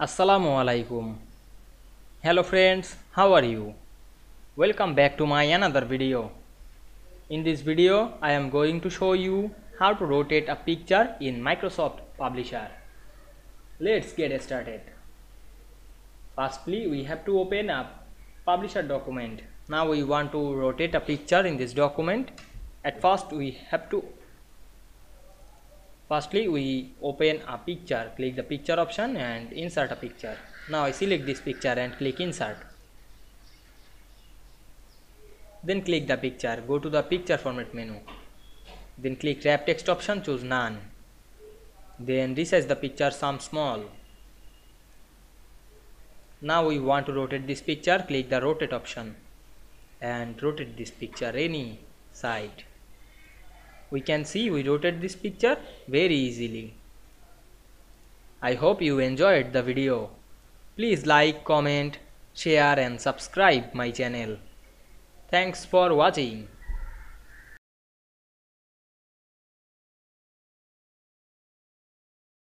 Assalamu alaikum. Hello friends, how are you? Welcome back to my another video. In this video, I am going to show you how to rotate a picture in Microsoft Publisher. Let's get started. Firstly, we have to open a Publisher document. Now we want to rotate a picture in this document. At first, we have to firstly we open a picture. Click the picture option and insert a picture. Now I select this picture and click insert. Then click the picture. Go to the picture format menu. Then click wrap text option. Choose none. Then resize the picture some small. Now we want to rotate this picture. Click the rotate option and rotate this picture any side we can see we rotate this picture very easily. I hope you enjoyed the video. Please like, comment, share and subscribe my channel. Thanks for watching.